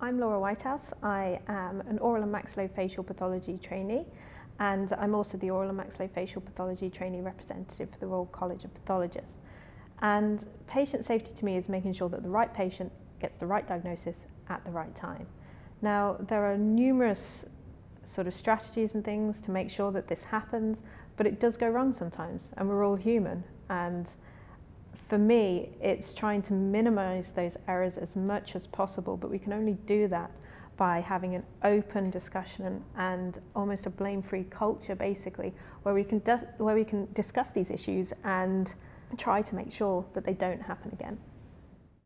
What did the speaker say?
I'm Laura Whitehouse. I am an oral and maxillofacial pathology trainee and I'm also the oral and maxillofacial pathology trainee representative for the Royal College of Pathologists. And patient safety to me is making sure that the right patient gets the right diagnosis at the right time. Now, there are numerous sort of strategies and things to make sure that this happens, but it does go wrong sometimes, and we're all human. And for me, it's trying to minimize those errors as much as possible, but we can only do that by having an open discussion and almost a blame-free culture, basically, where we can where we can discuss these issues and try to make sure that they don't happen again.